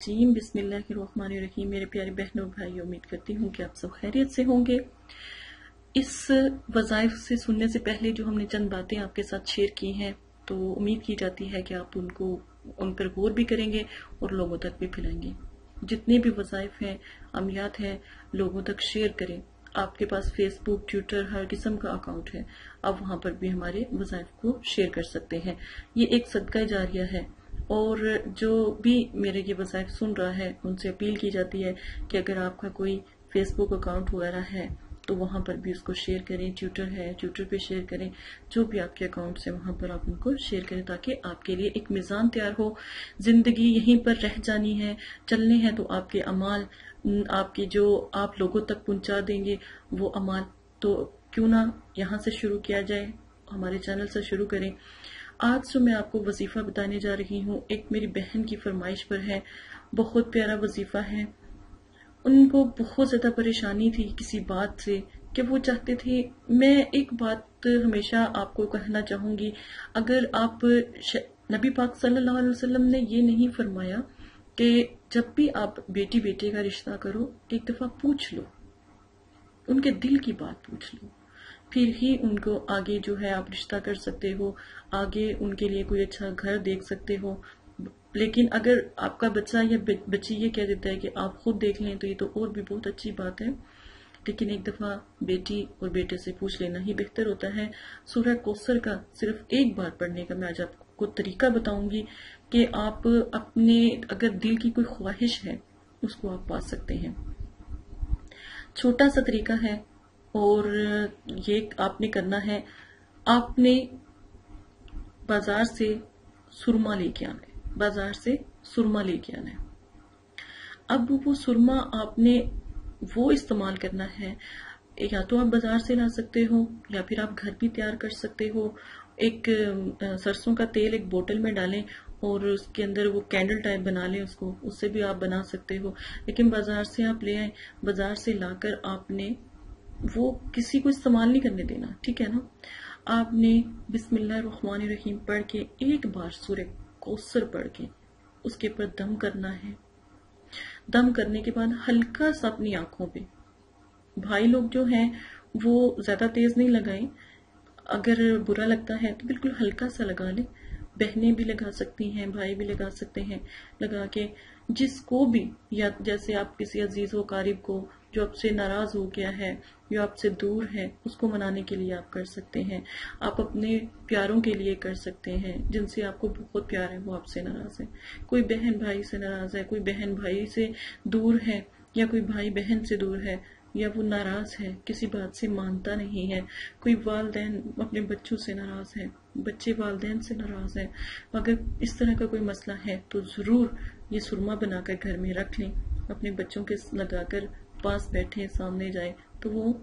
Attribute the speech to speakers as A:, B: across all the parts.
A: Gym बिस्मिल्लाहिर्रहमानिर्रहीम। मेरे प्यारे बहनों और भाई उम्मीद करती हूँ कि आप सब खैरियत से होंगे। इस वज़ाइफ से सुनने से पहले जो हमने चंद बातें आपके साथ शेयर की हैं तो उम्मीद की जाती है कि आप उनको, उन पर गौर भी करेंगे और लोगों तक भी फैलाएँगे। जितने भी वज़ाइफ हैं अमियात हैं, लोगों तक शेयर करें। आपके पास फेसबुक ट्विटर हर किस्म का अकाउंट है। आप वहाँ पर भी हमारे वज़ाइफ को शेयर कर सकते हैं। ये एक सदका जारिया है। और जो भी मेरे ये वसाइफ सुन रहा है, उनसे अपील की जाती है कि अगर आपका कोई फेसबुक अकाउंट वगैरह है तो वहाँ पर भी उसको शेयर करें ट्विटर है ट्विटर पे शेयर करें, जो भी आपके अकाउंट्स है वहाँ पर आप उनको शेयर करें ताकि आपके लिए एक मिजान तैयार हो। ज़िंदगी यहीं पर रह जानी है, चलने हैं तो आपके अमाल आपके जो आप लोगों तक पहुँचा देंगे, वो अमाल तो क्यों ना यहाँ से शुरू किया जाए, हमारे चैनल से शुरू करें। आज जो मैं आपको वजीफा बताने जा रही हूँ। एक मेरी बहन की फरमाइश पर है। बहुत प्यारा वजीफा है। उनको बहुत ज़्यादा परेशानी थी किसी बात से कि वो चाहते थे। मैं एक बात हमेशा आपको कहना चाहूँगी। अगर आप नबी पाक सल्लल्लाहु अलैहि वसल्लम ने ये नहीं फरमाया कि जब भी आप बेटी बेटे का रिश्ता करो, एक दफ़ा पूछ लो। उनके दिल की बात पूछ लो। फिर ही उनको आगे जो है आप रिश्ता कर सकते हो, आगे उनके लिए कोई अच्छा घर देख सकते हो। लेकिन अगर आपका बच्चा या बच्ची ये कह देता है कि आप खुद देख लें तो ये तो और भी बहुत अच्छी बात है। लेकिन एक दफ़ा बेटी और बेटे से पूछ लेना ही बेहतर होता है। सूर्य कोसर का सिर्फ़ एक बार पढ़ने का मैं आज आपको तरीका बताऊँगी कि आप अपने, अगर दिल की कोई ख्वाहिश है, उसको आप पा सकते हैं। छोटा सा तरीका है और ये आपने करना है, आपने बाज़ार से सुरमा लेके आना है। बाज़ार से सुरमा लेके आना है। अब वो सुरमा आपने वो इस्तेमाल करना है, या तो आप बाज़ार से ला सकते हो, या फिर आप घर भी तैयार कर सकते हो। एक सरसों का तेल एक बोतल में डालें और उसके अंदर वो कैंडल टाइप बना लें उसको, उससे भी आप बना सकते हो। लेकिन बाज़ार से आप ले आए, बाज़ार से लाकर आपने वो किसी को इस्तेमाल नहीं करने देना, ठीक है ना? आपने बिस्मिल्लाहिर्रहमानिर्रहीम पढ़ के एक बार सूर्य कौसर पढ़ के उसके ऊपर दम करना है। दम करने के बाद हल्का सा अपनी आँखों पे। भाई लोग जो हैं, वो ज़्यादा तेज नहीं लगाए। अगर बुरा लगता है तो बिल्कुल हल्का सा लगा ले। बहनें भी लगा सकती हैं, भाई भी लगा सकते हैं। लगा के जिसको भी, या जैसे आप किसी अज़ीज़ व को जो आपसे नाराज़ हो गया है, जो आपसे दूर है, उसको मनाने के लिए आप कर सकते हैं। आप अपने प्यारों के लिए कर सकते हैं। जिनसे आपको बहुत प्यार है, वो आपसे नाराज़ है। कोई बहन भाई से नाराज़ है, कोई बहन भाई से दूर है, या कोई भाई बहन से दूर है, या वो नाराज़ है, किसी बात से मानता नहीं है। कोई वालदेन अपने बच्चों से नाराज़ है, बच्चे वालदेन से नाराज़ है। अगर इस तरह का कोई मसला है तो ज़रूर ये सुरमा बनाकर घर में रख लें, अपने बच्चों के लगाकर पास बैठे, सामने जाए तो वो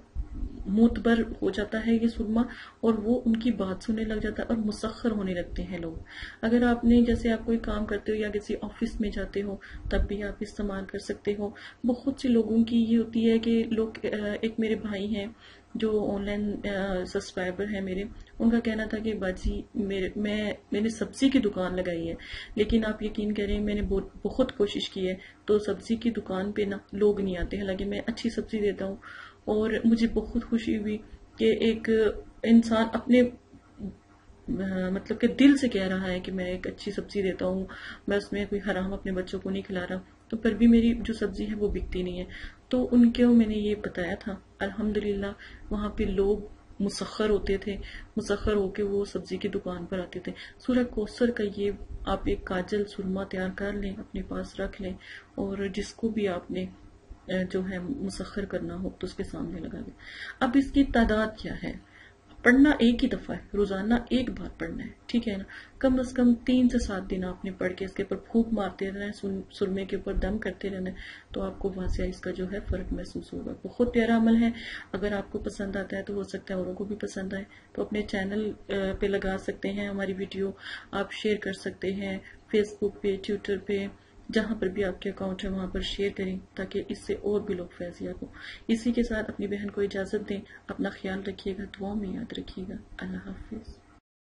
A: मुतबर हो जाता है ये सुरमा और वो उनकी बात सुनने लग जाता है और मुसखर होने लगते हैं लोग। अगर आपने, जैसे आप कोई काम करते हो या किसी ऑफ़िस में जाते हो, तब भी आप इस्तेमाल कर सकते हो। बहुत से लोगों की ये होती है कि लोग एक मेरे भाई हैं जो ऑनलाइन सब्सक्राइबर है मेरे, उनका कहना था कि, बाजी, मेरे, मैं, मैंने सब्ज़ी की दुकान लगाई है। लेकिन आप यकीन करें, मैंने बहुत कोशिश की है तो सब्ज़ी की दुकान पे ना लोग नहीं आते। हालाँकि मैं अच्छी सब्ज़ी देता हूँ और मुझे बहुत खुशी हुई कि एक इंसान अपने मतलब कि दिल से कह रहा है कि मैं एक अच्छी सब्ज़ी देता हूँ, मैं उसमें कोई हराम अपने बच्चों को नहीं खिला रहा तो पर भी मेरी जो सब्ज़ी है वो बिकती नहीं है। तो उनके मैंने ये बताया था, अल्हम्दुलिल्लाह, वहाँ पे लोग मुसखर होते थे मुसखर होके वो सब्ज़ी की दुकान पर आते थे। सूर्य कोसर का ये, आप एक काजल सुरमा तैयार कर लें, अपने पास रख लें, और जिसको भी आपने जो है मुसखर करना हो तो उसके सामने लगा दें। अब इसकी तादाद क्या है? पढ़ना एक ही दफ़ा है, रोज़ाना एक बार पढ़ना है, ठीक है ना? कम अज कम तीन से सात दिन आपने पढ़ के इसके ऊपर फूक मारते रहना है सुरमे के ऊपर दम करते रहना है तो आपको वासिया इसका जो है फ़र्क महसूस होगा। बहुत प्यारा अमल है। अगर आपको पसंद आता है तो हो सकता है औरों को भी पसंद आए। तो अपने चैनल पे लगा सकते हैं हमारी वीडियो। आप शेयर कर सकते हैं फेसबुक पे ट्विटर पे। जहाँ पर भी आपके अकाउंट है, वहाँ पर शेयर करें ताकि इससे और भी लोग फैजिया हो। इसी के साथ अपनी बहन को इजाज़त दें, अपना ख्याल रखिएगा दुआ में याद रखिएगा। अल्लाह हाफिज़।